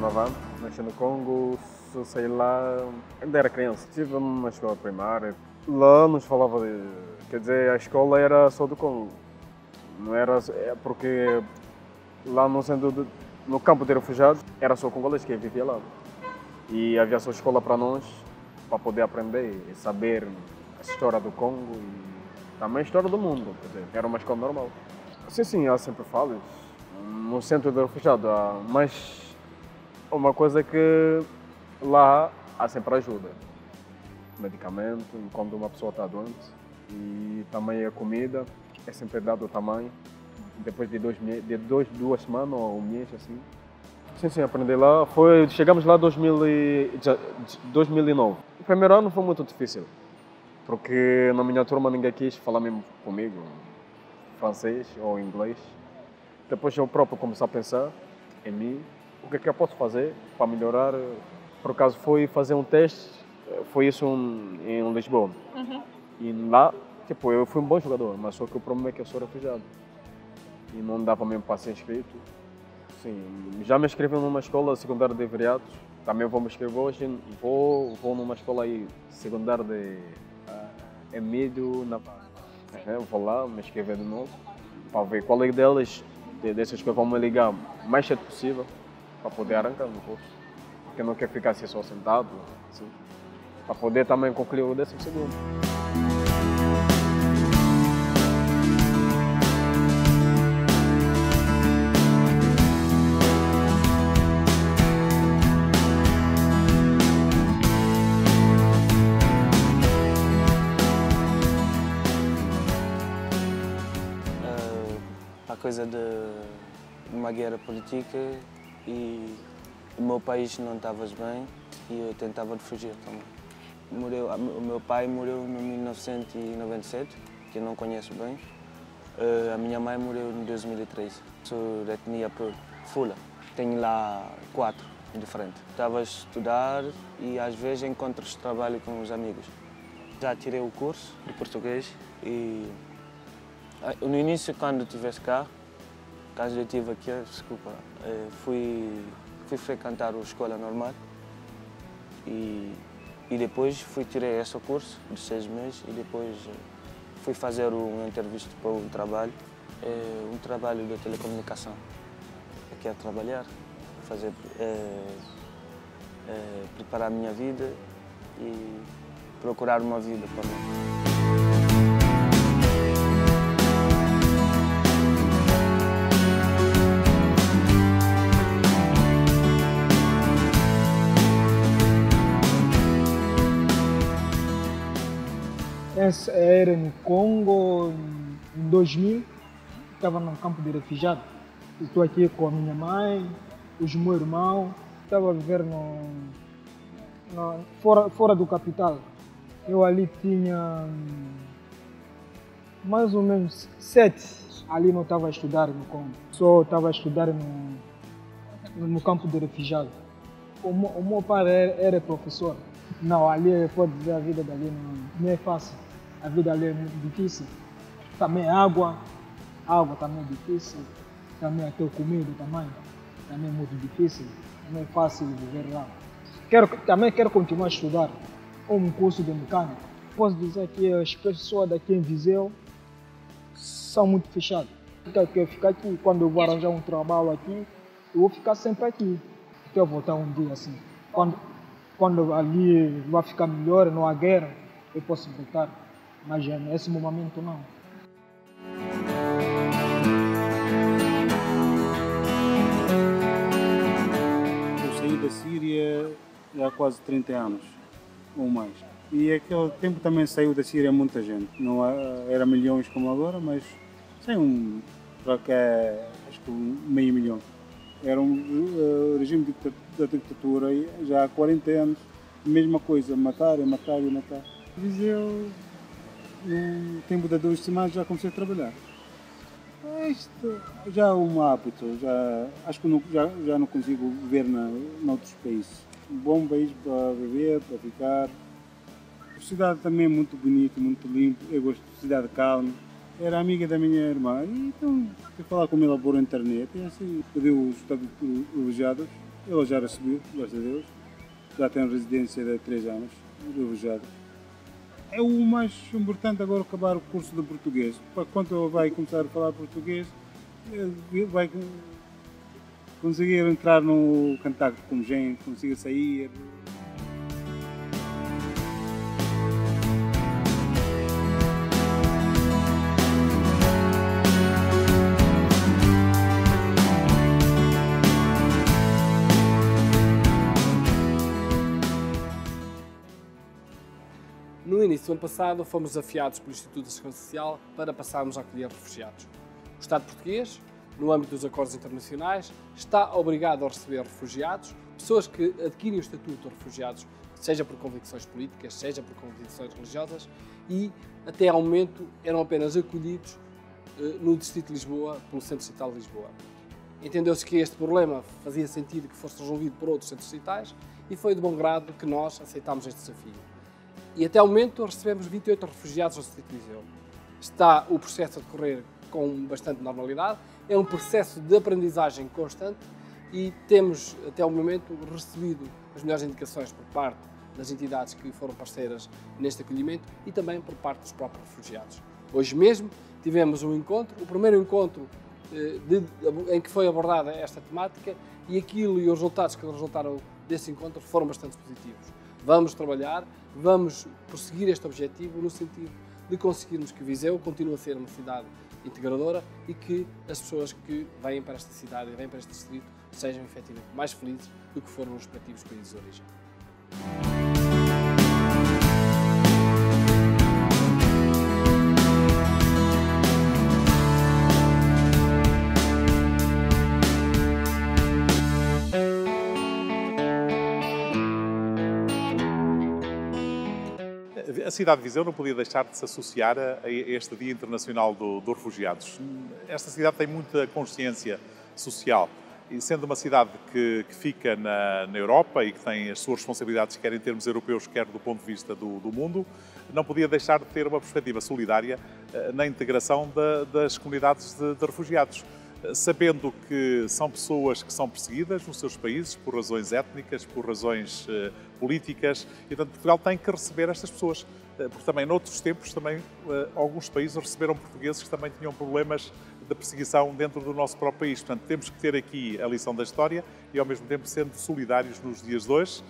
tenho 19 anos, nasci no Congo, sei lá, ainda era criança. Estive numa escola primária, lá nos falava de. Quer dizer, a escola era só do Congo. Não era. É porque lá no centro de, no campo de refugiados era só congolês que vivia lá. E havia só escola para nós, para poder aprender e saber a história do Congo e também a história do mundo. Quer dizer, era uma escola normal. Sim, sim, há sempre falhas. No centro de refugiados mas uma coisa que lá há sempre ajuda. Medicamento, quando uma pessoa está doente. E também a comida é sempre dado também. Depois de, dois, de dois, duas semanas ou um mês, assim. Sim, sim, aprendi lá. Foi, chegamos lá em 2009. O primeiro ano foi muito difícil. Porque na minha turma ninguém quis falar mesmo comigo, francês ou inglês. Depois eu próprio comecei a pensar em mim o que é que eu posso fazer para melhorar. Por acaso fui fazer um teste, foi isso em Lisboa. Uhum. E lá, tipo, eu fui um bom jogador, mas só que o problema é que eu sou refugiado. E não dava mesmo para ser inscrito. Sim, já me inscrevi numa escola secundária de vereados. Também vou me inscrever hoje. Vou, vou numa escola aí secundária de uh, Emílio Navarro. Uhum, vou lá me inscrever de novo para ver qual é delas, dessas que vão me ligar o mais cedo possível para poder arrancar no curso. Porque não quer ficar assim só sentado, assim, para poder também concluir o décimo segundo. a coisa de uma guerra política e o meu país não estava bem e eu tentava fugir também. Morreu, o meu pai morreu em 1997, que eu não conheço bem. Eh, a minha mãe morreu em 2003. Sou da etnia Fula. Tenho lá quatro diferentes. Estava a estudar e às vezes encontro trabalho com os amigos. Já tirei o curso de português e eh, no início, quando estivesse cá, caso eu estive aqui, desculpa, eh, fui, fui frequentar a escola normal e, e depois fui tirar esse curso de seis meses e depois eh, fui fazer uma entrevista para um trabalho, eh, um trabalho de telecomunicação. Aqui a trabalhar, fazer, é, é, preparar a minha vida e procurar uma vida para mim. Era no Congo, em 2000, estava num campo de refugiados. Estou aqui com a minha mãe, os meus irmãos, estava a viver no, no, fora, fora do capital. Eu ali tinha mais ou menos sete. Ali não estava a estudar no Congo, só estava a estudar no, no campo de refugiados. O, o meu pai era, era professor. Não, ali pode dizer a vida dali não, não é fácil a vida ali é muito difícil. Também água, água também é difícil. Também até o comida também, também é muito difícil. Não é fácil viver lá. Quero, também quero continuar a estudar um curso de mecânica. Posso dizer que as pessoas daqui em Viseu são muito fechadas. Então, eu quero ficar aqui. Quando eu vou arranjar um trabalho aqui, eu vou ficar sempre aqui. Até eu voltar um dia assim. Quando, quando ali vai ficar melhor, não há guerra, eu posso voltar mas nesse momento não. Eu saí da Síria há quase 30 anos, ou mais. E aquele tempo também saiu da Síria muita gente. Não era milhões como agora, mas saiu um, para cá, acho que meio milhão. Era um uh, regime da ditadura já há 40 anos. Mesma coisa, matar, matar e matar. Viseu no tempo de duas semanas já comecei a trabalhar. Isto já é um hábito, já, acho que não, já, já não consigo viver na, noutros países. Um bom país para viver, para ficar. A cidade também é muito bonita, muito limpa, eu gosto de cidade calma. Era amiga da minha irmã, e então fui falar com ela por internet, e assim pediu os estados elogiados Ele já recebiu, graças a Deus. Já tem residência de três anos, refugiado. É o mais importante agora acabar o curso de português. Quando vai começar a falar português, vai conseguir entrar no contato com gente, conseguir sair. Início do ano passado, fomos desafiados pelo Instituto de Segurança Social para passarmos a acolher refugiados. O Estado português, no âmbito dos acordos internacionais, está obrigado a receber refugiados, pessoas que adquirem o estatuto de refugiados, seja por convicções políticas, seja por convicções religiosas, e até ao momento eram apenas acolhidos eh, no Distrito de Lisboa, pelo Centro Cital de Lisboa. Entendeu-se que este problema fazia sentido que fosse resolvido por outros centros citais e foi de bom grado que nós aceitámos este desafio. E até ao momento recebemos 28 refugiados ao Distrito de Viseu. Está o processo a decorrer com bastante normalidade, é um processo de aprendizagem constante e temos até ao momento recebido as melhores indicações por parte das entidades que foram parceiras neste acolhimento e também por parte dos próprios refugiados. Hoje mesmo tivemos um encontro, o primeiro encontro eh, de, em que foi abordada esta temática e aquilo e os resultados que resultaram desse encontro foram bastante positivos. Vamos trabalhar, vamos prosseguir este objetivo no sentido de conseguirmos que Viseu continue a ser uma cidade integradora e que as pessoas que vêm para esta cidade e vêm para este distrito sejam efetivamente mais felizes do que foram nos respectivos países de origem. A cidade de Viseu não podia deixar de se associar a este Dia Internacional dos do Refugiados. Esta cidade tem muita consciência social. E sendo uma cidade que, que fica na, na, Europa e que tem as suas responsabilidades, quer em termos europeus, quer do ponto de vista do, do mundo, não podia deixar de ter uma perspectiva solidária eh, na integração da, das comunidades de, de refugiados. Sabendo que são pessoas que são perseguidas nos seus países por razões étnicas, por razões uh, políticas, e portanto Portugal tem que receber estas pessoas, porque também noutros tempos também uh, alguns países receberam portugueses que também tinham problemas de perseguição dentro do nosso próprio país. Portanto, temos que ter aqui a lição da história e ao mesmo tempo sendo solidários nos dias de hoje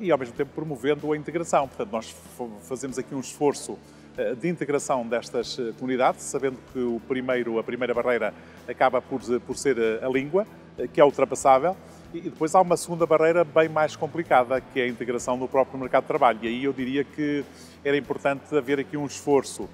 e ao mesmo tempo promovendo a integração. Portanto, nós fazemos aqui um esforço eh, de integração destas eh, comunidades, sabendo que o primeiro, a primeira barreira acaba por, por ser a língua, eh, que é ultrapassável, e depois há uma segunda barreira bem mais complicada, que é a integração no próprio mercado de trabalho. E aí eu diria que era importante haver aqui um esforço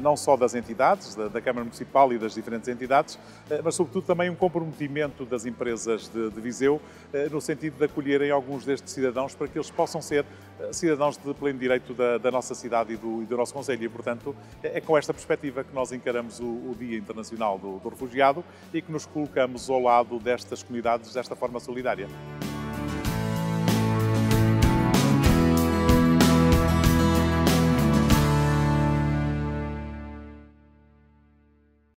não só das entidades, da, Câmara Municipal e das diferentes entidades, eh, mas sobretudo também um comprometimento das empresas de, de Viseu eh, no sentido de acolherem alguns destes cidadãos para que eles possam ser cidadãos de pleno direito da, da nossa cidade e do, e do, nosso Conselho. E, portanto, é, é com esta perspectiva que nós encaramos o, o Dia Internacional do, do Refugiado e que nos colocamos ao lado destas comunidades desta forma solidária.